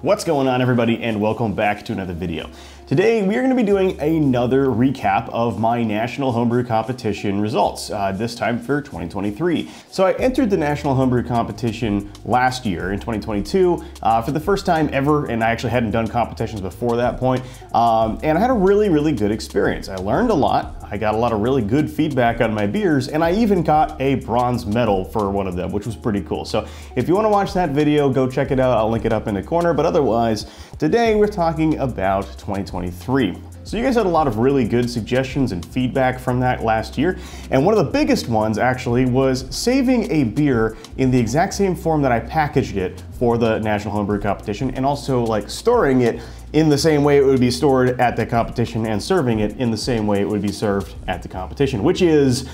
What's going on everybody and welcome back to another video. Today we are going to be doing another recap of my National Homebrew Competition results, uh, this time for 2023. So I entered the National Homebrew Competition last year in 2022 uh, for the first time ever and I actually hadn't done competitions before that point um, and I had a really really good experience. I learned a lot, I got a lot of really good feedback on my beers, and I even got a bronze medal for one of them, which was pretty cool. So if you wanna watch that video, go check it out. I'll link it up in the corner, but otherwise, today we're talking about 2023. So you guys had a lot of really good suggestions and feedback from that last year. And one of the biggest ones actually was saving a beer in the exact same form that I packaged it for the National Homebrew Competition and also like storing it in the same way it would be stored at the competition and serving it in the same way it would be served at the competition, which is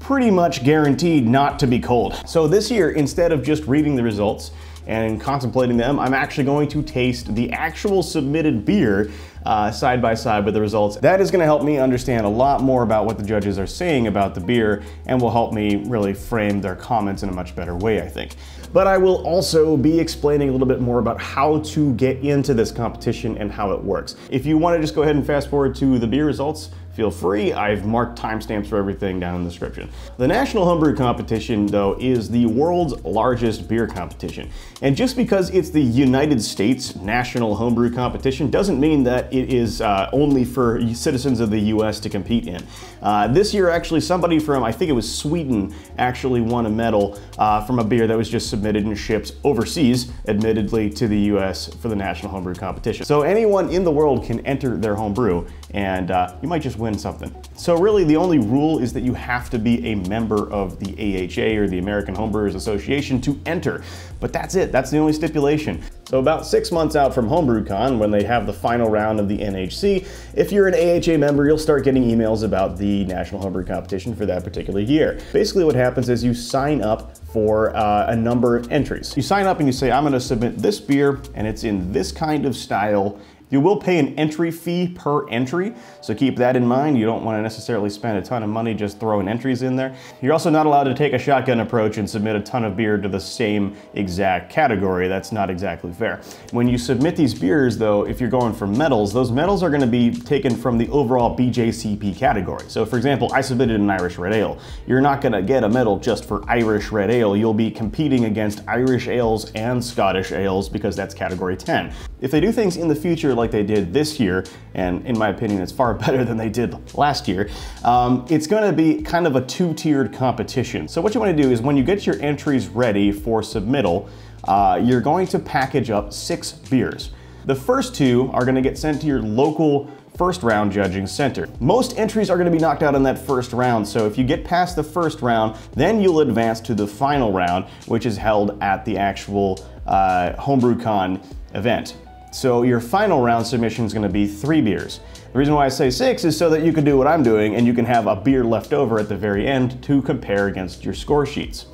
pretty much guaranteed not to be cold. So this year, instead of just reading the results and contemplating them, I'm actually going to taste the actual submitted beer uh, side by side with the results. That is gonna help me understand a lot more about what the judges are saying about the beer and will help me really frame their comments in a much better way, I think. But I will also be explaining a little bit more about how to get into this competition and how it works. If you wanna just go ahead and fast forward to the beer results, feel free. I've marked timestamps for everything down in the description. The National Homebrew Competition, though, is the world's largest beer competition. And just because it's the United States National Homebrew Competition doesn't mean that it is uh, only for citizens of the US to compete in. Uh, this year, actually, somebody from, I think it was Sweden, actually won a medal uh, from a beer that was just submitted and shipped overseas, admittedly, to the US for the National Homebrew Competition. So anyone in the world can enter their homebrew, and uh, you might just win something. So really the only rule is that you have to be a member of the AHA or the American Homebrewers Association to enter. But that's it, that's the only stipulation. So about six months out from HomebrewCon, when they have the final round of the NHC, if you're an AHA member, you'll start getting emails about the National Homebrew Competition for that particular year. Basically what happens is you sign up for uh, a number of entries. You sign up and you say, I'm gonna submit this beer and it's in this kind of style you will pay an entry fee per entry, so keep that in mind. You don't want to necessarily spend a ton of money just throwing entries in there. You're also not allowed to take a shotgun approach and submit a ton of beer to the same exact category. That's not exactly fair. When you submit these beers, though, if you're going for medals, those medals are going to be taken from the overall BJCP category. So, for example, I submitted an Irish Red Ale. You're not going to get a medal just for Irish Red Ale. You'll be competing against Irish ales and Scottish ales because that's category 10. If they do things in the future like like they did this year, and in my opinion, it's far better than they did last year, um, it's gonna be kind of a two-tiered competition. So what you wanna do is when you get your entries ready for submittal, uh, you're going to package up six beers. The first two are gonna get sent to your local first round judging center. Most entries are gonna be knocked out in that first round, so if you get past the first round, then you'll advance to the final round, which is held at the actual uh, HomebrewCon event. So your final round submission is gonna be three beers. The reason why I say six is so that you can do what I'm doing and you can have a beer left over at the very end to compare against your score sheets.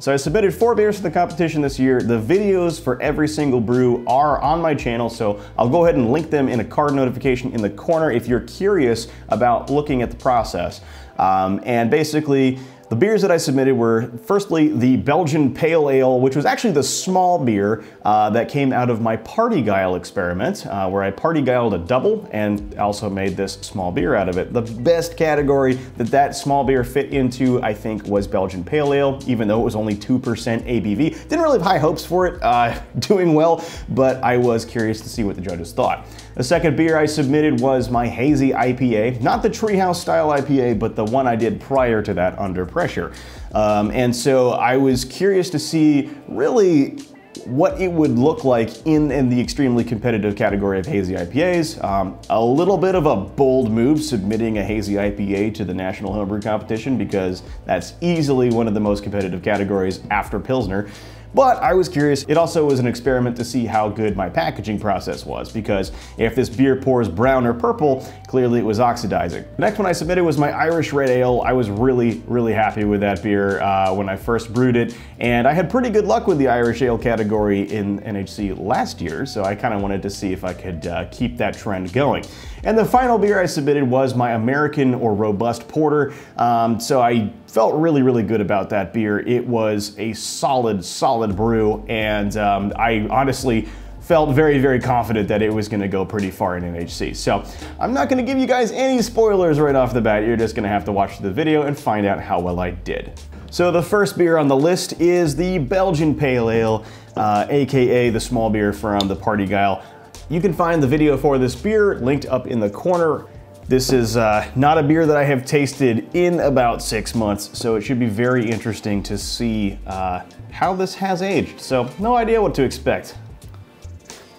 So I submitted four beers for the competition this year. The videos for every single brew are on my channel, so I'll go ahead and link them in a card notification in the corner if you're curious about looking at the process. Um, and basically, the beers that I submitted were firstly the Belgian Pale Ale, which was actually the small beer uh, that came out of my parti-gyle experiment, uh, where I parti-gyled a double and also made this small beer out of it. The best category that that small beer fit into, I think, was Belgian Pale Ale, even though it was only 2% ABV. Didn't really have high hopes for it uh, doing well, but I was curious to see what the judges thought. The second beer I submitted was my Hazy IPA, not the Treehouse style IPA, but the one I did prior to that under pressure. Um, and so I was curious to see really what it would look like in, in the extremely competitive category of hazy IPAs. Um, a little bit of a bold move submitting a hazy IPA to the National Homebrew Competition because that's easily one of the most competitive categories after Pilsner. But I was curious, it also was an experiment to see how good my packaging process was, because if this beer pours brown or purple, clearly it was oxidizing. The next one I submitted was my Irish Red Ale. I was really, really happy with that beer uh, when I first brewed it, and I had pretty good luck with the Irish Ale category in NHC last year, so I kind of wanted to see if I could uh, keep that trend going. And the final beer I submitted was my American or Robust Porter, um, so I felt really, really good about that beer. It was a solid, solid brew, and um, I honestly felt very, very confident that it was gonna go pretty far in NHC. So I'm not gonna give you guys any spoilers right off the bat. You're just gonna have to watch the video and find out how well I did. So the first beer on the list is the Belgian Pale Ale, uh, AKA the small beer from the Parti-Gyle. You can find the video for this beer linked up in the corner. This is uh, not a beer that I have tasted in about six months, so it should be very interesting to see uh, how this has aged. So no idea what to expect.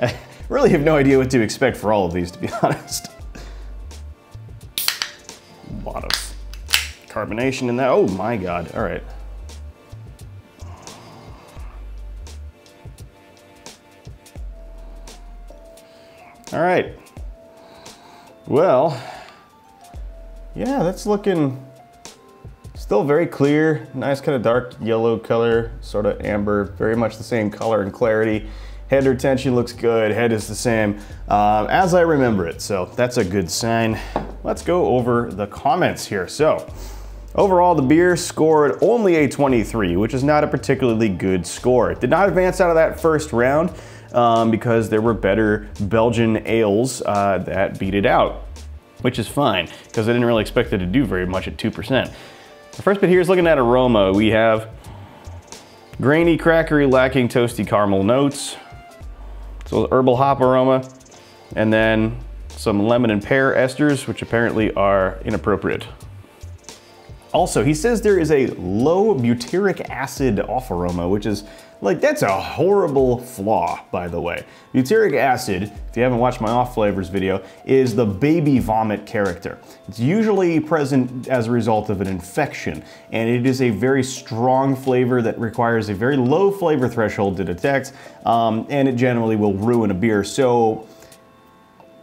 I really have no idea what to expect for all of these, to be honest. A lot of carbonation in that. Oh my God, all right. All right. Well, yeah, that's looking still very clear. Nice kind of dark yellow color, sort of amber, very much the same color and clarity. Head retention looks good, head is the same um, as I remember it, so that's a good sign. Let's go over the comments here. So, overall the beer scored only a 23, which is not a particularly good score. It did not advance out of that first round um, because there were better Belgian ales uh, that beat it out, which is fine because I didn't really expect it to do very much at 2%. The first bit here is looking at aroma. We have grainy, crackery, lacking toasty caramel notes, so herbal hop aroma, and then some lemon and pear esters, which apparently are inappropriate. Also, he says there is a low butyric acid off aroma, which is like, that's a horrible flaw, by the way. Butyric acid, if you haven't watched my off flavors video, is the baby vomit character. It's usually present as a result of an infection, and it is a very strong flavor that requires a very low flavor threshold to detect, um, and it generally will ruin a beer. So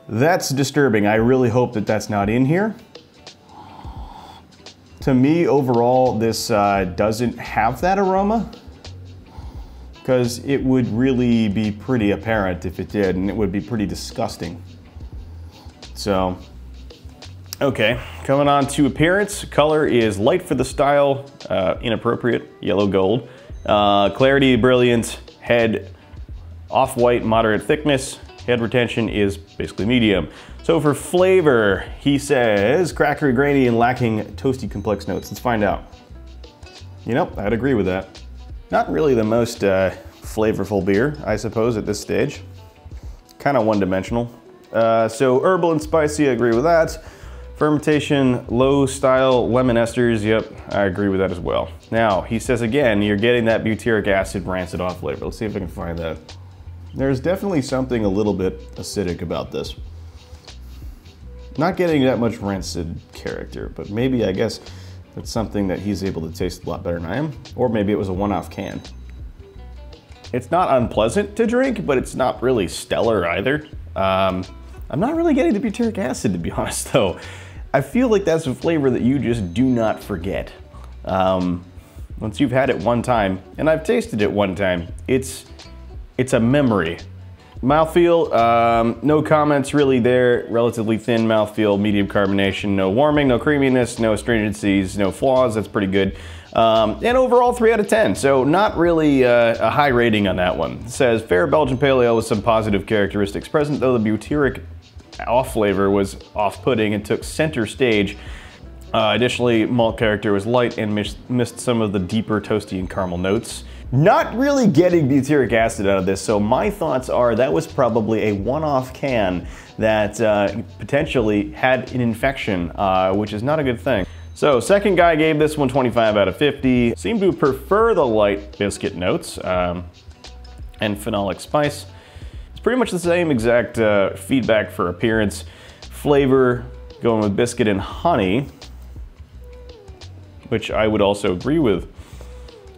that's disturbing. I really hope that that's not in here. To me, overall, this uh, doesn't have that aroma because it would really be pretty apparent if it did, and it would be pretty disgusting. So, okay, coming on to appearance. Color is light for the style, uh, inappropriate, yellow gold. Uh, clarity, brilliant, head off-white, moderate thickness. Head retention is basically medium. So for flavor, he says crackery, grainy, and lacking toasty complex notes. Let's find out. You know, I'd agree with that. Not really the most uh, flavorful beer, I suppose, at this stage. Kind of one-dimensional. Uh, so herbal and spicy, I agree with that. Fermentation, low style lemon esters, yep, I agree with that as well. Now, he says again, you're getting that butyric acid rancid off flavor. Let's see if I can find that. There's definitely something a little bit acidic about this. Not getting that much rancid character, but maybe I guess that's something that he's able to taste a lot better than I am. Or maybe it was a one-off can. It's not unpleasant to drink, but it's not really stellar either. Um, I'm not really getting the butyric acid to be honest though. I feel like that's a flavor that you just do not forget. Um, once you've had it one time, and I've tasted it one time, it's, it's a memory Mouthfeel, um, no comments really there. Relatively thin mouthfeel, medium carbonation, no warming, no creaminess, no astringencies, no flaws. That's pretty good. Um, and overall, 3 out of 10. So not really uh, a high rating on that one. It says, fair Belgian Pale Ale with some positive characteristics present, though the butyric off flavor was off-putting and took center stage. Uh, additionally, malt character was light and missed some of the deeper toasty and caramel notes. Not really getting butyric acid out of this, so my thoughts are that was probably a one-off can that uh, potentially had an infection, uh, which is not a good thing. So second guy gave this one 25 out of 50. Seemed to prefer the light biscuit notes um, and phenolic spice. It's pretty much the same exact uh, feedback for appearance. Flavor, going with biscuit and honey, which I would also agree with.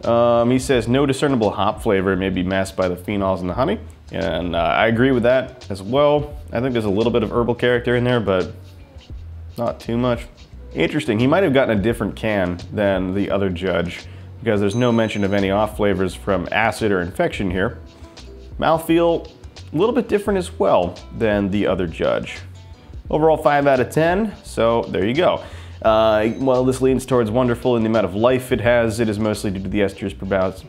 Um, he says no discernible hop flavor may be masked by the phenols in the honey. And uh, I agree with that as well. I think there's a little bit of herbal character in there, but not too much. Interesting, he might have gotten a different can than the other judge because there's no mention of any off flavors from acid or infection here. Mouthfeel, a little bit different as well than the other judge. Overall 5 out of 10, so there you go. Uh, while this leans towards wonderful in the amount of life it has, it is mostly due to the esters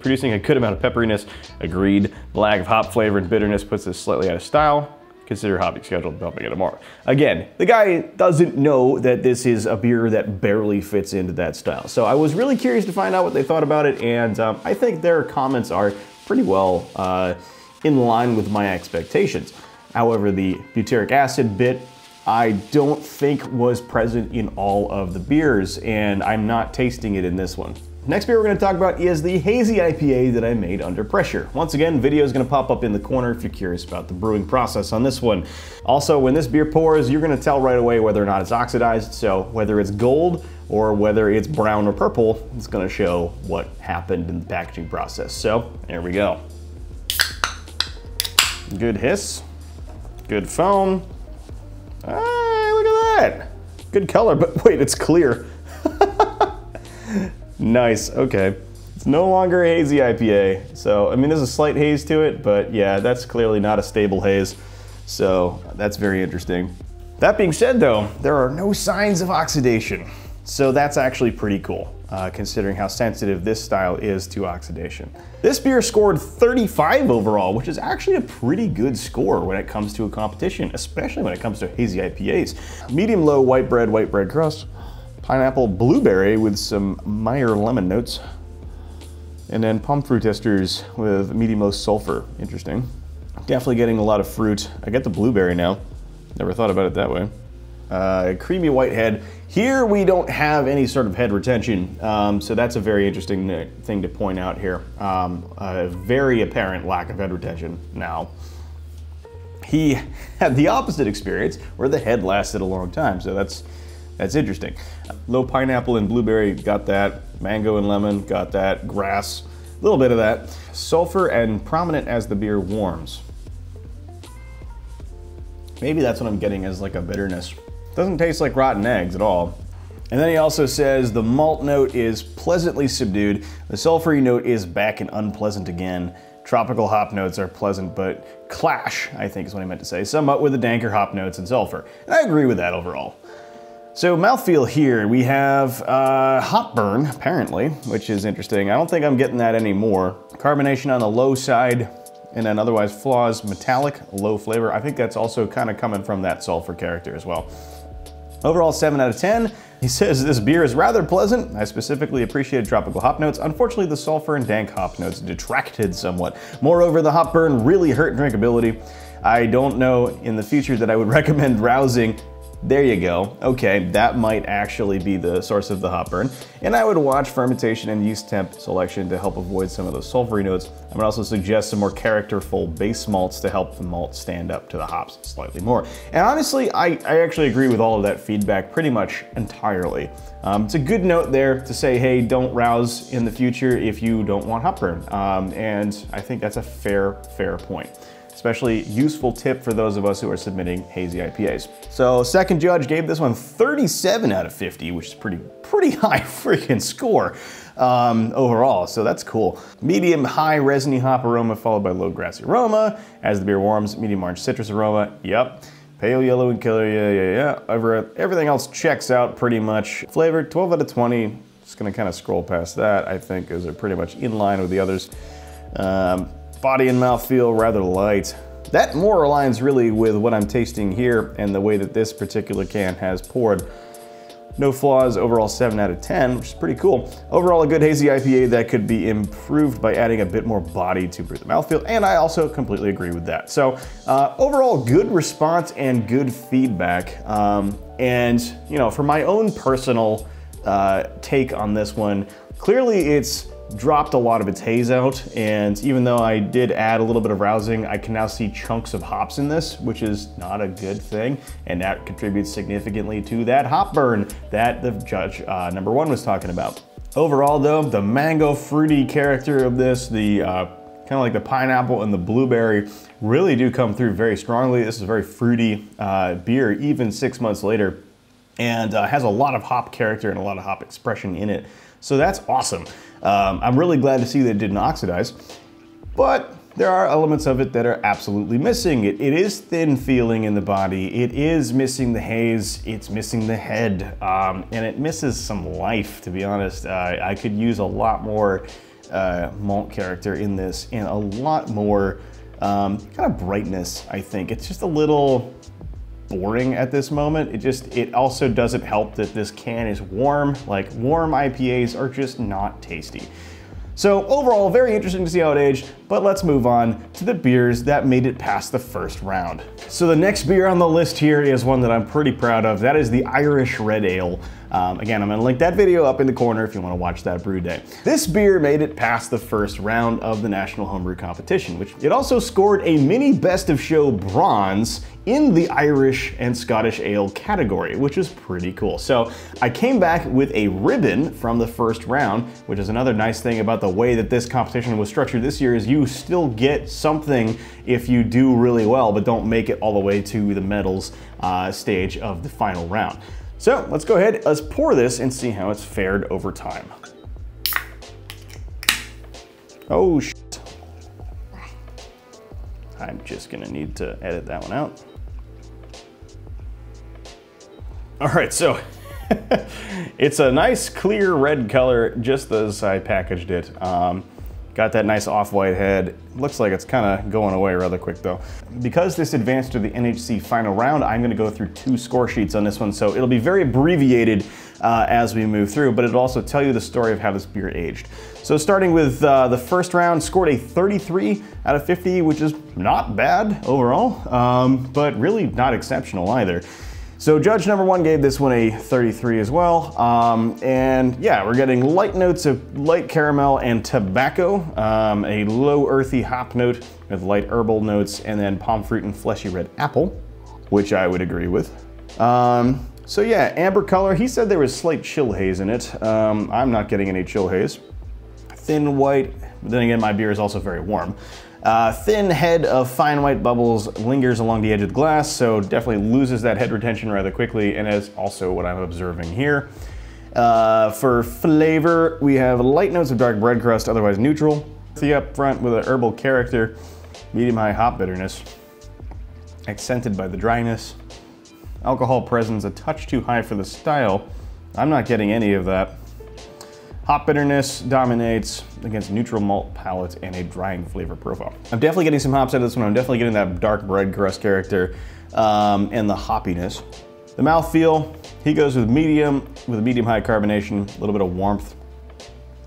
producing a good amount of pepperiness. Agreed. The lack of hop flavor and bitterness puts this slightly out of style. Consider hopping schedule developing it more. Again, the guy doesn't know that this is a beer that barely fits into that style. So I was really curious to find out what they thought about it, and um, I think their comments are pretty well uh, in line with my expectations. However, the butyric acid bit I don't think was present in all of the beers, and I'm not tasting it in this one. Next beer we're going to talk about is the Hazy IPA that I made under pressure. Once again, video is going to pop up in the corner if you're curious about the brewing process on this one. Also, when this beer pours, you're going to tell right away whether or not it's oxidized, so whether it's gold or whether it's brown or purple, it's going to show what happened in the packaging process. So, there we go. Good hiss, good foam, Hey, look at that. Good color, but wait, it's clear. nice, okay. It's no longer a hazy IPA. So, I mean, there's a slight haze to it, but yeah, that's clearly not a stable haze. So that's very interesting. That being said though, there are no signs of oxidation. So that's actually pretty cool uh, considering how sensitive this style is to oxidation. This beer scored 35 overall, which is actually a pretty good score when it comes to a competition, especially when it comes to hazy IPAs. Medium low white bread, white bread crust, pineapple blueberry with some Meyer lemon notes, and then pome fruit esters with medium low sulfur. Interesting. Definitely getting a lot of fruit. I get the blueberry now. Never thought about it that way. Uh, creamy white head. Here we don't have any sort of head retention, um, so that's a very interesting uh, thing to point out here. Um, a very apparent lack of head retention now. He had the opposite experience where the head lasted a long time, so that's that's interesting. Low pineapple and blueberry, got that. Mango and lemon, got that. Grass, a little bit of that. Sulfur and prominent as the beer warms. Maybe that's what I'm getting as like a bitterness. Doesn't taste like rotten eggs at all. And then he also says the malt note is pleasantly subdued. The sulfury note is back and unpleasant again. Tropical hop notes are pleasant, but clash, I think is what he meant to say, somewhat with the danker hop notes and sulfur. And I agree with that overall. So mouthfeel here, we have uh, hop burn, apparently, which is interesting. I don't think I'm getting that anymore. Carbonation on the low side, and then otherwise flaws, metallic, low flavor. I think that's also kind of coming from that sulfur character as well. Overall, 7 out of 10. He says this beer is rather pleasant. I specifically appreciated tropical hop notes. Unfortunately, the sulfur and dank hop notes detracted somewhat. Moreover, the hop burn really hurt drinkability. I don't know in the future that I would recommend rousing there you go. Okay, that might actually be the source of the hop burn. And I would watch fermentation and yeast temp selection to help avoid some of those sulfury notes. I would also suggest some more characterful base malts to help the malt stand up to the hops slightly more. And honestly, I, I actually agree with all of that feedback pretty much entirely. Um, it's a good note there to say, hey, don't rouse in the future if you don't want hop burn. Um, and I think that's a fair, fair point especially useful tip for those of us who are submitting hazy IPAs. So second judge gave this one 37 out of 50, which is pretty, pretty high freaking score um, overall, so that's cool. Medium high resiny hop aroma followed by low grassy aroma. As the beer warms, medium orange citrus aroma, yep. Pale yellow and killer, yeah, yeah, yeah. Everything else checks out pretty much. Flavor, 12 out of 20. Just gonna kind of scroll past that, I think, is pretty much in line with the others. Um, Body and mouth feel rather light. That more aligns really with what I'm tasting here and the way that this particular can has poured. No flaws, overall 7 out of 10, which is pretty cool. Overall, a good hazy IPA that could be improved by adding a bit more body to the mouthfeel, and I also completely agree with that. So uh, overall, good response and good feedback. Um, and, you know, for my own personal uh, take on this one, clearly it's dropped a lot of its haze out, and even though I did add a little bit of rousing, I can now see chunks of hops in this, which is not a good thing, and that contributes significantly to that hop burn that the judge uh, number one was talking about. Overall though, the mango fruity character of this, the uh, kind of like the pineapple and the blueberry really do come through very strongly. This is a very fruity uh, beer, even six months later, and uh, has a lot of hop character and a lot of hop expression in it. So that's awesome. Um, I'm really glad to see that it didn't oxidize, but there are elements of it that are absolutely missing. It, it is thin feeling in the body. It is missing the haze. It's missing the head. Um, and it misses some life, to be honest. Uh, I could use a lot more uh, malt character in this and a lot more um, kind of brightness, I think. It's just a little boring at this moment. It just, it also doesn't help that this can is warm. Like warm IPAs are just not tasty. So overall, very interesting to see how it aged, but let's move on to the beers that made it past the first round. So the next beer on the list here is one that I'm pretty proud of. That is the Irish Red Ale. Um, again, I'm gonna link that video up in the corner if you wanna watch that brew day. This beer made it past the first round of the National Homebrew Competition, which it also scored a mini best of show bronze in the Irish and Scottish Ale category, which is pretty cool. So I came back with a ribbon from the first round, which is another nice thing about the way that this competition was structured this year is you still get something if you do really well, but don't make it all the way to the medals uh, stage of the final round. So let's go ahead, let's pour this and see how it's fared over time. Oh, shit. I'm just gonna need to edit that one out. All right, so it's a nice clear red color, just as I packaged it. Um, got that nice off-white head. Looks like it's kind of going away rather quick though. Because this advanced to the NHC final round, I'm gonna go through two score sheets on this one, so it'll be very abbreviated uh, as we move through, but it'll also tell you the story of how this beer aged. So starting with uh, the first round, scored a 33 out of 50, which is not bad overall, um, but really not exceptional either. So judge number one gave this one a 33 as well. Um, and yeah, we're getting light notes of light caramel and tobacco, um, a low earthy hop note with light herbal notes, and then pome fruit and fleshy red apple, which I would agree with. Um, so yeah, amber color, he said there was slight chill haze in it. Um, I'm not getting any chill haze. Thin white, but then again, my beer is also very warm. Uh, thin head of fine white bubbles lingers along the edge of the glass, so definitely loses that head retention rather quickly, and is also what I'm observing here. Uh, for flavor, we have light notes of dark bread crust, otherwise neutral. The up front with a herbal character, medium high hop bitterness, accented by the dryness. Alcohol presence a touch too high for the style. I'm not getting any of that. Hop bitterness dominates against neutral malt palate and a drying flavor profile. I'm definitely getting some hops out of this one. I'm definitely getting that dark bread crust character um, and the hoppiness. The mouthfeel, he goes with medium, with a medium high carbonation, a little bit of warmth.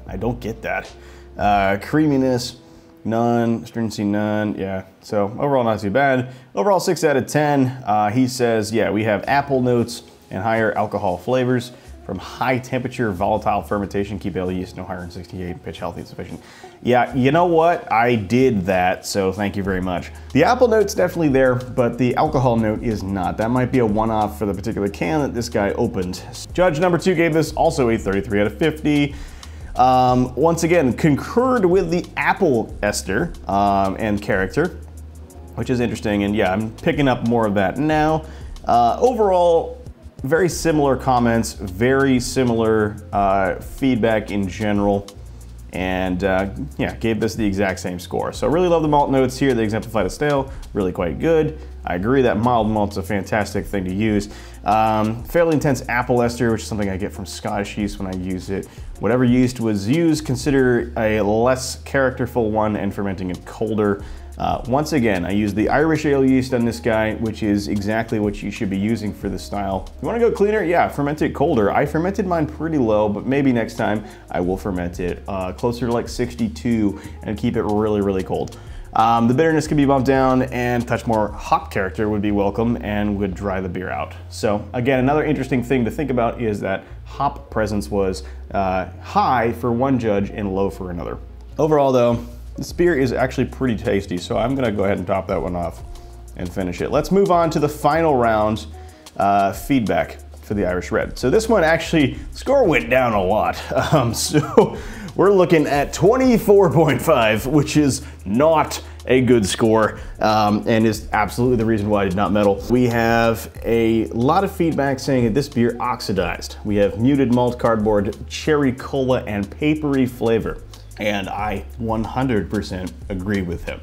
I don't get that. Uh, creaminess, none, stringency, none, yeah. So overall not too bad. Overall six out of 10. Uh, he says, yeah, we have apple notes and higher alcohol flavors from high temperature volatile fermentation, keep ale yeast no higher than 68, pitch healthy and sufficient. Yeah, you know what? I did that, so thank you very much. The apple note's definitely there, but the alcohol note is not. That might be a one-off for the particular can that this guy opened. Judge number two gave this also a 33 out of 50. Um, once again, concurred with the apple ester um, and character, which is interesting. And yeah, I'm picking up more of that now. Uh, overall, very similar comments, very similar uh, feedback in general, and uh, yeah, gave this the exact same score. So I really love the malt notes here. They exemplify the stale, really quite good. I agree that mild malt's a fantastic thing to use. Um, fairly intense apple ester, which is something I get from Scottish yeast when I use it. Whatever yeast was used, consider a less characterful one and fermenting it colder. Uh, once again, I use the Irish ale yeast on this guy, which is exactly what you should be using for this style. You wanna go cleaner? Yeah, ferment it colder. I fermented mine pretty low, but maybe next time I will ferment it uh, closer to like 62 and keep it really, really cold. Um, the bitterness can be bumped down and touch more hop character would be welcome and would dry the beer out. So again, another interesting thing to think about is that hop presence was uh, high for one judge and low for another. Overall though, this beer is actually pretty tasty, so I'm gonna go ahead and top that one off and finish it. Let's move on to the final round uh, feedback for the Irish Red. So this one actually, score went down a lot. Um, so we're looking at 24.5, which is not a good score um, and is absolutely the reason why I did not medal. We have a lot of feedback saying that this beer oxidized. We have muted malt cardboard, cherry cola, and papery flavor and I 100% agree with him.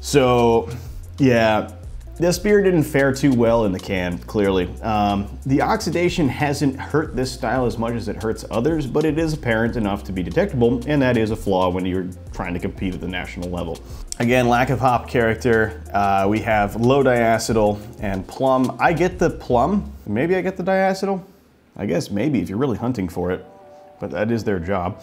So, yeah, this beer didn't fare too well in the can, clearly. Um, the oxidation hasn't hurt this style as much as it hurts others, but it is apparent enough to be detectable, and that is a flaw when you're trying to compete at the national level. Again, lack of hop character. Uh, we have low diacetyl and plum. I get the plum. Maybe I get the diacetyl. I guess maybe if you're really hunting for it, but that is their job.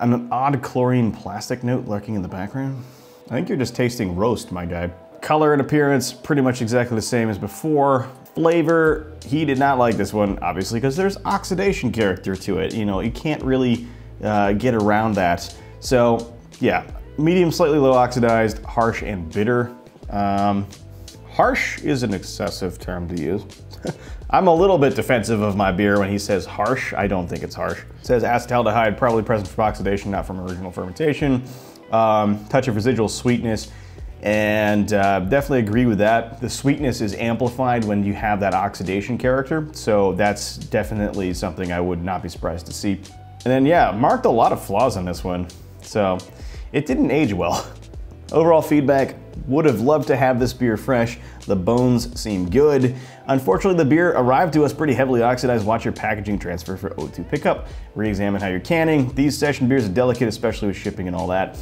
And an odd chlorine plastic note lurking in the background. I think you're just tasting roast, my guy. Color and appearance, pretty much exactly the same as before. Flavor, he did not like this one, obviously, because there's oxidation character to it. You know, you can't really uh, get around that. So, yeah, medium, slightly low oxidized, harsh, and bitter. Um, harsh is an excessive term to use. I'm a little bit defensive of my beer when he says harsh. I don't think it's harsh. It says acetaldehyde, probably present from oxidation, not from original fermentation. Um, touch of residual sweetness and uh, definitely agree with that. The sweetness is amplified when you have that oxidation character, so that's definitely something I would not be surprised to see. And then yeah, marked a lot of flaws on this one, so it didn't age well. Overall feedback, would have loved to have this beer fresh. The bones seem good. Unfortunately, the beer arrived to us pretty heavily oxidized. Watch your packaging transfer for O2 pickup. Re-examine how you're canning. These session beers are delicate, especially with shipping and all that.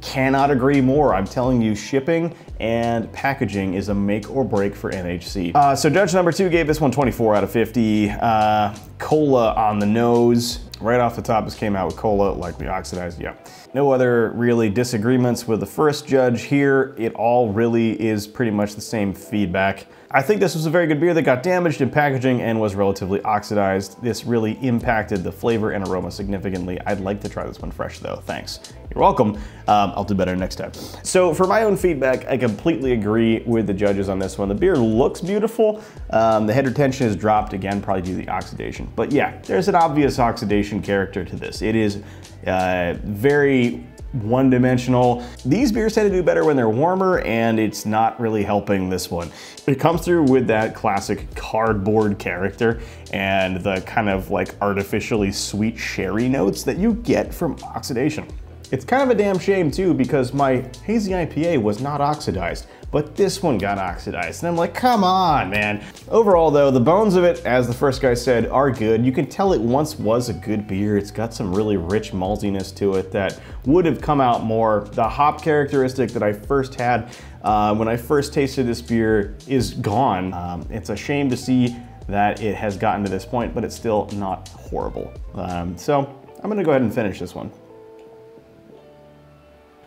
Cannot agree more. I'm telling you, shipping and packaging is a make or break for NHC. Uh, so judge number two gave this one 24 out of 50. Uh, cola on the nose. Right off the top, this came out with cola, likely oxidized, yeah. No other really disagreements with the first judge here. It all really is pretty much the same feedback. I think this was a very good beer that got damaged in packaging and was relatively oxidized. This really impacted the flavor and aroma significantly. I'd like to try this one fresh though, thanks. You're welcome. Um, I'll do better next time. So for my own feedback, I completely agree with the judges on this one. The beer looks beautiful. Um, the head retention is dropped again, probably due to the oxidation. But yeah, there's an obvious oxidation character to this. It is uh, very one-dimensional. These beers tend to do better when they're warmer and it's not really helping this one. It comes through with that classic cardboard character and the kind of like artificially sweet sherry notes that you get from oxidation. It's kind of a damn shame too because my hazy IPA was not oxidized but this one got oxidized. And I'm like, come on, man. Overall though, the bones of it, as the first guy said, are good. You can tell it once was a good beer. It's got some really rich maltiness to it that would have come out more. The hop characteristic that I first had uh, when I first tasted this beer is gone. Um, it's a shame to see that it has gotten to this point, but it's still not horrible. Um, so I'm gonna go ahead and finish this one.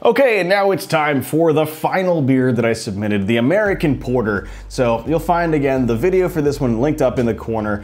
Okay, and now it's time for the final beer that I submitted, the American Porter. So you'll find again the video for this one linked up in the corner.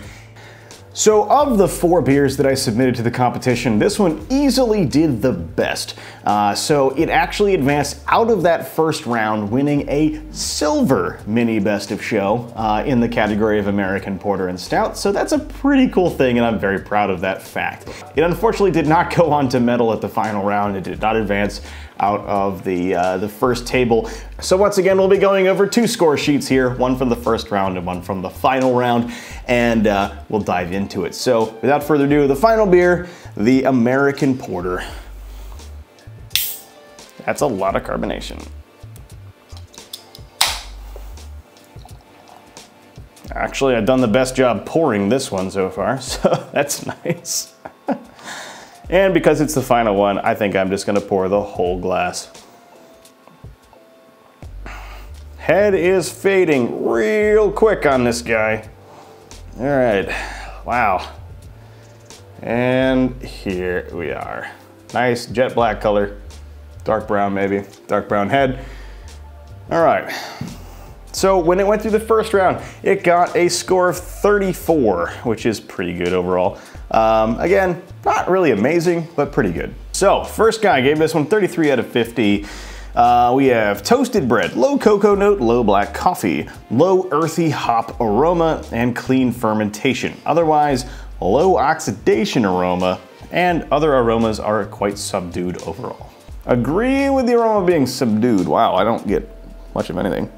So of the four beers that I submitted to the competition, this one easily did the best. Uh, so it actually advanced out of that first round, winning a silver mini best of show uh, in the category of American Porter and Stout. So that's a pretty cool thing, and I'm very proud of that fact. It unfortunately did not go on to medal at the final round. It did not advance out of the, uh, the first table. So once again, we'll be going over two score sheets here, one from the first round and one from the final round, and uh, we'll dive into it. So without further ado, the final beer, the American Porter. That's a lot of carbonation. Actually, I've done the best job pouring this one so far, so that's nice. And because it's the final one, I think I'm just gonna pour the whole glass. Head is fading real quick on this guy. All right, wow. And here we are. Nice jet black color, dark brown maybe, dark brown head. All right, so when it went through the first round, it got a score of 34, which is pretty good overall. Um, again, not really amazing, but pretty good. So first guy gave this one 33 out of 50. Uh, we have toasted bread, low cocoa note, low black coffee, low earthy hop aroma, and clean fermentation. Otherwise, low oxidation aroma, and other aromas are quite subdued overall. Agree with the aroma being subdued. Wow, I don't get much of anything.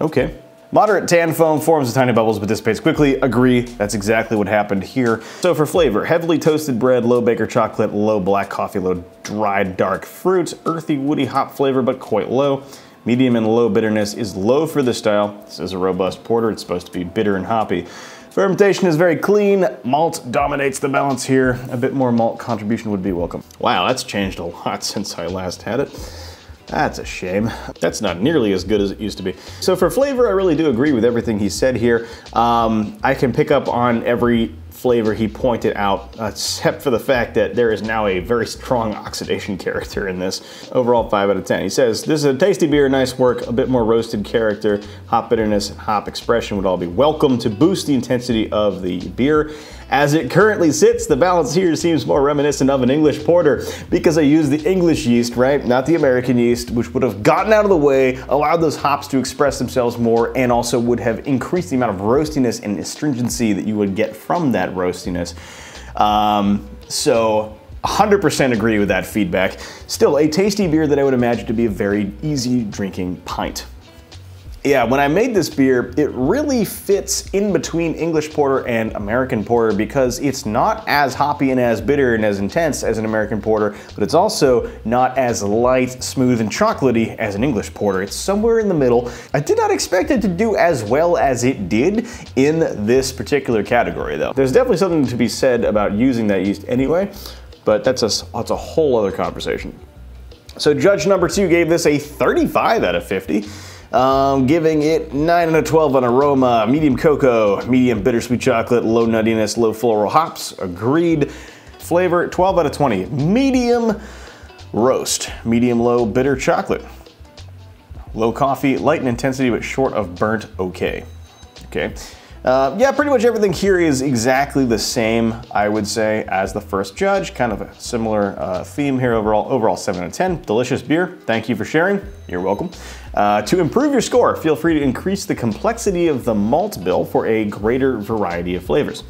Okay. Moderate tan foam forms tiny bubbles but dissipates quickly. Agree, that's exactly what happened here. So for flavor, heavily toasted bread, low baker chocolate, low black coffee, low dried dark fruit, earthy woody hop flavor but quite low. Medium and low bitterness is low for this style. This is a robust porter, it's supposed to be bitter and hoppy. Fermentation is very clean. Malt dominates the balance here. A bit more malt contribution would be welcome. Wow, that's changed a lot since I last had it. That's a shame. That's not nearly as good as it used to be. So for flavor, I really do agree with everything he said here. Um, I can pick up on every flavor he pointed out, except for the fact that there is now a very strong oxidation character in this. Overall, 5 out of 10. He says, This is a tasty beer, nice work, a bit more roasted character, hop bitterness, and hop expression would all be welcome to boost the intensity of the beer. As it currently sits, the balance here seems more reminiscent of an English porter because I used the English yeast, right? Not the American yeast, which would have gotten out of the way, allowed those hops to express themselves more, and also would have increased the amount of roastiness and astringency that you would get from that roastiness. Um, so 100% agree with that feedback. Still, a tasty beer that I would imagine to be a very easy drinking pint. Yeah, when I made this beer, it really fits in between English Porter and American Porter because it's not as hoppy and as bitter and as intense as an American Porter, but it's also not as light, smooth, and chocolatey as an English Porter. It's somewhere in the middle. I did not expect it to do as well as it did in this particular category, though. There's definitely something to be said about using that yeast anyway, but that's a, that's a whole other conversation. So judge number two gave this a 35 out of 50. Um, giving it 9 out of 12 on aroma, medium cocoa, medium bittersweet chocolate, low nuttiness, low floral hops. Agreed. Flavor 12 out of 20. Medium roast, medium low bitter chocolate. Low coffee, light in intensity but short of burnt okay. Okay. Uh, yeah, pretty much everything here is exactly the same, I would say, as the first judge. Kind of a similar uh, theme here overall. Overall, 7 out of 10. Delicious beer. Thank you for sharing. You're welcome. Uh, to improve your score, feel free to increase the complexity of the malt bill for a greater variety of flavors.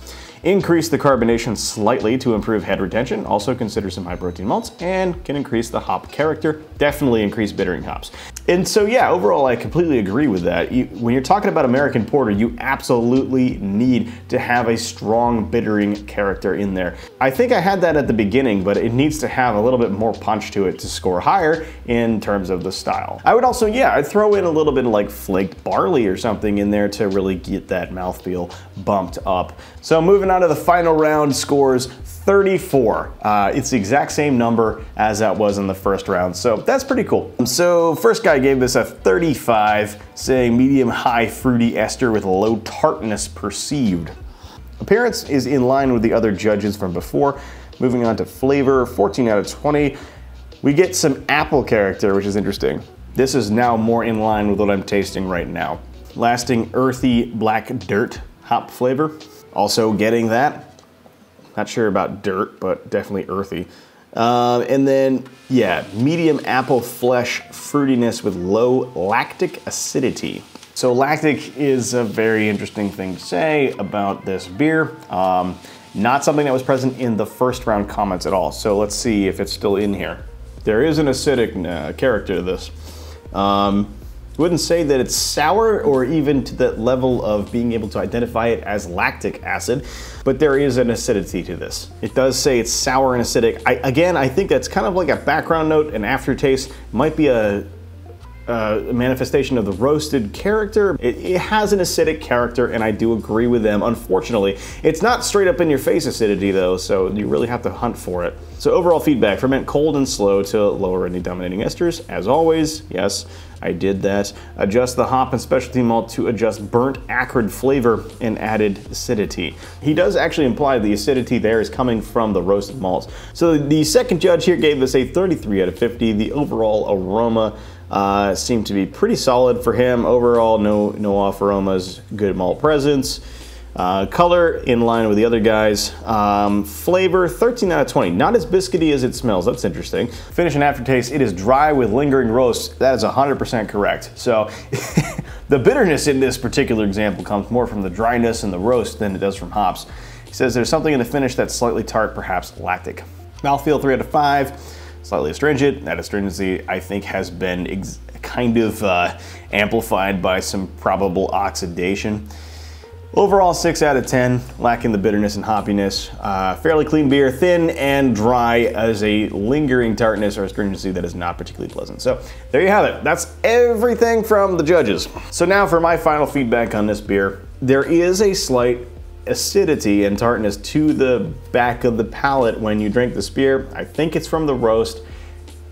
Increase the carbonation slightly to improve head retention. Also consider some high protein malts and can increase the hop character. Definitely increase bittering hops. And so yeah, overall I completely agree with that. You, when you're talking about American Porter, you absolutely need to have a strong bittering character in there. I think I had that at the beginning, but it needs to have a little bit more punch to it to score higher in terms of the style. I would also, yeah, I'd throw in a little bit of like flaked barley or something in there to really get that mouthfeel bumped up. So moving on to the final round scores 34. Uh, it's the exact same number as that was in the first round, so that's pretty cool. So first guy gave this a 35, saying medium high fruity ester with low tartness perceived. Appearance is in line with the other judges from before. Moving on to flavor, 14 out of 20. We get some apple character, which is interesting. This is now more in line with what I'm tasting right now. Lasting earthy black dirt hop flavor. Also getting that. Not sure about dirt, but definitely earthy. Um, and then, yeah, medium apple flesh fruitiness with low lactic acidity. So lactic is a very interesting thing to say about this beer. Um, not something that was present in the first round comments at all. So let's see if it's still in here. There is an acidic uh, character to this. Um, wouldn't say that it's sour or even to that level of being able to identify it as lactic acid, but there is an acidity to this. It does say it's sour and acidic. I, again, I think that's kind of like a background note, an aftertaste. Might be a, a manifestation of the roasted character. It, it, has an acidic character, and I do agree with them. Unfortunately, it's not straight up in your face acidity though, so you really have to hunt for it. So overall feedback, ferment cold and slow to lower any dominating esters. As always, yes, I did that. Adjust the hop and specialty malt to adjust burnt acrid flavor and added acidity. He does actually imply the acidity there is coming from the roasted malts. So the second judge here gave us a 33 out of 50. The overall aroma uh, seemed to be pretty solid for him. Overall, no, no off aromas, good malt presence. Uh, color in line with the other guys. Um, flavor 13 out of 20. Not as biscuity as it smells. That's interesting. Finish and aftertaste. It is dry with lingering roast. That is 100% correct. So the bitterness in this particular example comes more from the dryness and the roast than it does from hops. He says there's something in the finish that's slightly tart, perhaps lactic. Mouthfeel 3 out of 5. Slightly astringent. That astringency, I think, has been kind of uh, amplified by some probable oxidation. Overall, 6 out of 10, lacking the bitterness and hoppiness. Uh, fairly clean beer, thin and dry as a lingering tartness or astringency that is not particularly pleasant. So there you have it. That's everything from the judges. So now for my final feedback on this beer. There is a slight acidity and tartness to the back of the palate when you drink this beer. I think it's from the roast.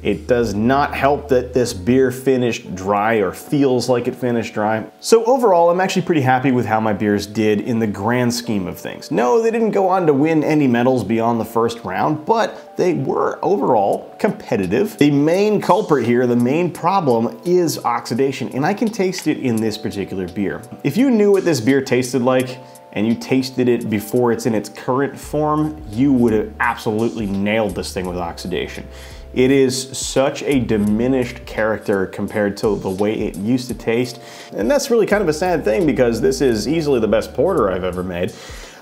It does not help that this beer finished dry or feels like it finished dry. So overall, I'm actually pretty happy with how my beers did in the grand scheme of things. No, they didn't go on to win any medals beyond the first round, but they were overall competitive. The main culprit here, the main problem is oxidation, and I can taste it in this particular beer. If you knew what this beer tasted like, and you tasted it before it's in its current form, you would have absolutely nailed this thing with oxidation. It is such a diminished character compared to the way it used to taste. And that's really kind of a sad thing because this is easily the best porter I've ever made.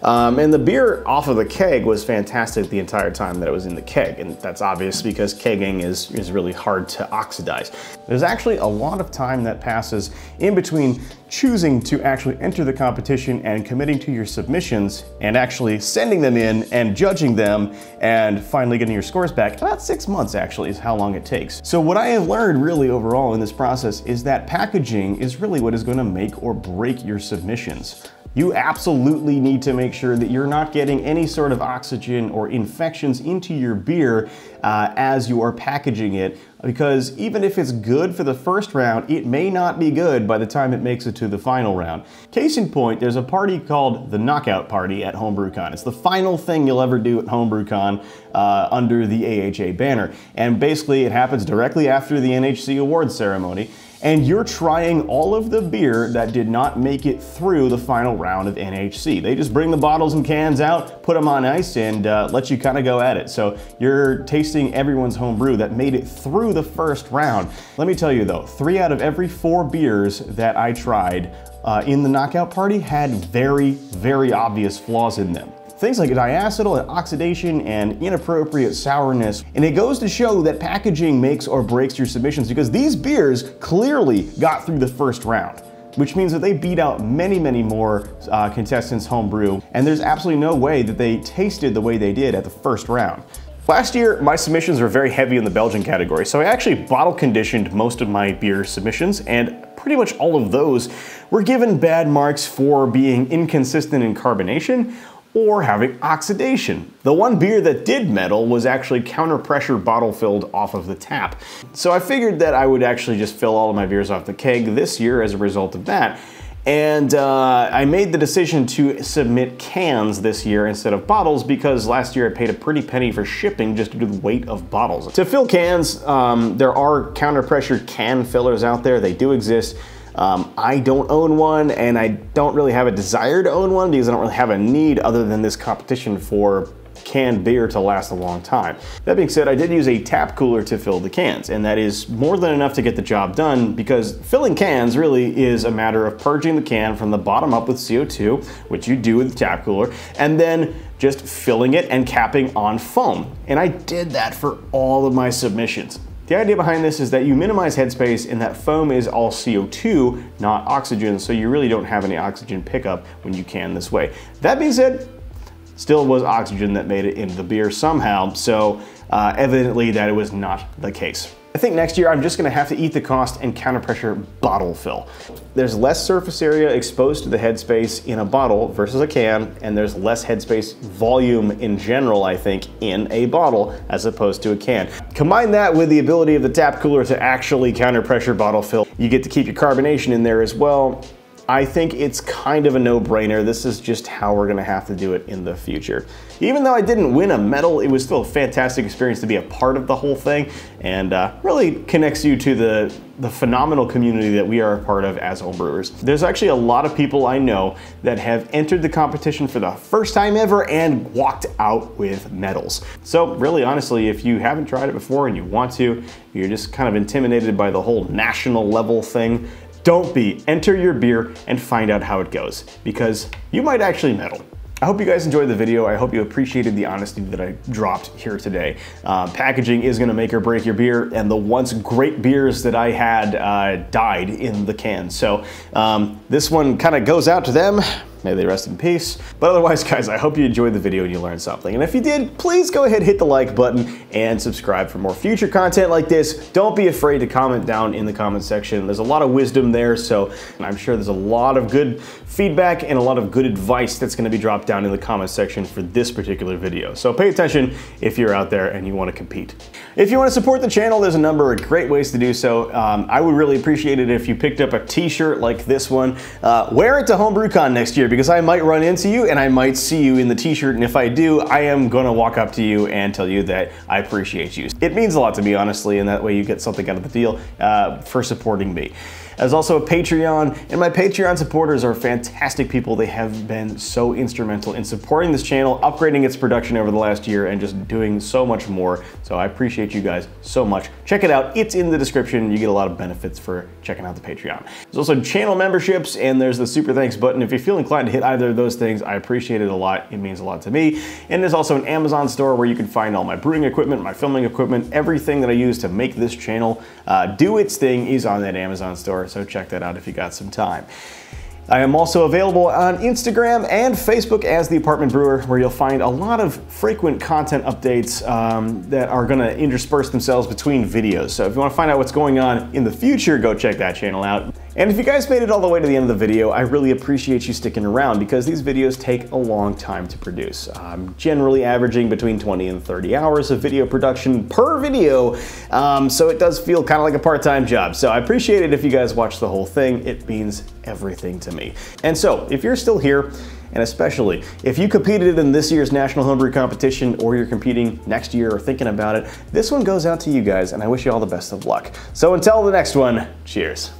Um, and the beer off of the keg was fantastic the entire time that it was in the keg. And that's obvious because kegging is, is really hard to oxidize. There's actually a lot of time that passes in between choosing to actually enter the competition and committing to your submissions and actually sending them in and judging them and finally getting your scores back. About six months actually is how long it takes. So what I have learned really overall in this process is that packaging is really what is gonna make or break your submissions you absolutely need to make sure that you're not getting any sort of oxygen or infections into your beer uh, as you are packaging it because even if it's good for the first round, it may not be good by the time it makes it to the final round. Case in point, there's a party called the Knockout Party at HomebrewCon. It's the final thing you'll ever do at HomebrewCon uh, under the AHA banner. And basically it happens directly after the NHC awards ceremony and you're trying all of the beer that did not make it through the final round of NHC. They just bring the bottles and cans out, put them on ice, and uh, let you kind of go at it. So you're tasting everyone's home brew that made it through the first round. Let me tell you though, three out of every four beers that I tried uh, in the knockout party had very, very obvious flaws in them things like diacetyl and oxidation and inappropriate sourness. And it goes to show that packaging makes or breaks your submissions because these beers clearly got through the first round which means that they beat out many, many more uh, contestants homebrew, and there's absolutely no way that they tasted the way they did at the first round. Last year, my submissions were very heavy in the Belgian category, so I actually bottle conditioned most of my beer submissions, and pretty much all of those were given bad marks for being inconsistent in carbonation or having oxidation. The one beer that did medal was actually counter pressure bottle filled off of the tap. So I figured that I would actually just fill all of my beers off the keg this year as a result of that. And uh, I made the decision to submit cans this year instead of bottles because last year I paid a pretty penny for shipping just due to the weight of bottles. To fill cans, um, there are counter pressure can fillers out there. They do exist. Um, I don't own one and I don't really have a desire to own one because I don't really have a need other than this competition for canned beer to last a long time. That being said, I did use a tap cooler to fill the cans, and that is more than enough to get the job done because filling cans really is a matter of purging the can from the bottom up with CO2, which you do with the tap cooler, and then just filling it and capping on foam. And I did that for all of my submissions. The idea behind this is that you minimize headspace and that foam is all CO2, not oxygen, so you really don't have any oxygen pickup when you can this way. That being said, still was oxygen that made it into the beer somehow, so uh, evidently that it was not the case. I think next year I'm just gonna have to eat the cost and counter pressure bottle fill. There's less surface area exposed to the headspace in a bottle versus a can, and there's less headspace volume in general, I think, in a bottle as opposed to a can. Combine that with the ability of the tap cooler to actually counter pressure bottle fill. You get to keep your carbonation in there as well. I think it's kind of a no-brainer. This is just how we're gonna have to do it in the future. Even though I didn't win a medal, it was still a fantastic experience to be a part of the whole thing and uh, really connects you to the, the phenomenal community that we are a part of as homebrewers. There's actually a lot of people I know that have entered the competition for the first time ever and walked out with medals. So really, honestly, if you haven't tried it before and you want to, you're just kind of intimidated by the whole national level thing, don't be. Enter your beer and find out how it goes because you might actually medal. I hope you guys enjoyed the video. I hope you appreciated the honesty that I dropped here today. Uh, packaging is gonna make or break your beer, and the once great beers that I had uh, died in the can. So um, this one kind of goes out to them. May they rest in peace. But otherwise, guys, I hope you enjoyed the video and you learned something. And if you did, please go ahead, hit the like button and subscribe for more future content like this. Don't be afraid to comment down in the comment section. There's a lot of wisdom there, so I'm sure there's a lot of good feedback and a lot of good advice that's gonna be dropped down in the comment section for this particular video. So pay attention if you're out there and you wanna compete. If you wanna support the channel, there's a number of great ways to do so. Um, I would really appreciate it if you picked up a t-shirt like this one. Uh, wear it to HomebrewCon next year because I might run into you and I might see you in the t-shirt. And if I do, I am gonna walk up to you and tell you that I appreciate you. It means a lot to me, honestly, and that way you get something out of the deal uh, for supporting me. As also a Patreon, and my Patreon supporters are fantastic people. They have been so instrumental in supporting this channel, upgrading its production over the last year, and just doing so much more. So I appreciate you guys so much. Check it out. It's in the description. You get a lot of benefits for checking out the Patreon. There's also channel memberships, and there's the super thanks button. If you feel inclined to hit either of those things, I appreciate it a lot. It means a lot to me. And there's also an Amazon store where you can find all my brewing equipment, my filming equipment, everything that I use to make this channel uh, do its thing is on that Amazon store so check that out if you got some time. I am also available on Instagram and Facebook as The Apartment Brewer, where you'll find a lot of frequent content updates um, that are going to intersperse themselves between videos. So if you want to find out what's going on in the future, go check that channel out. And if you guys made it all the way to the end of the video, I really appreciate you sticking around because these videos take a long time to produce. I'm generally averaging between 20 and 30 hours of video production per video, um, so it does feel kind of like a part-time job. So I appreciate it if you guys watch the whole thing. It means everything to me. And so, if you're still here, and especially if you competed in this year's National Homebrew Competition or you're competing next year or thinking about it, this one goes out to you guys and I wish you all the best of luck. So until the next one, cheers.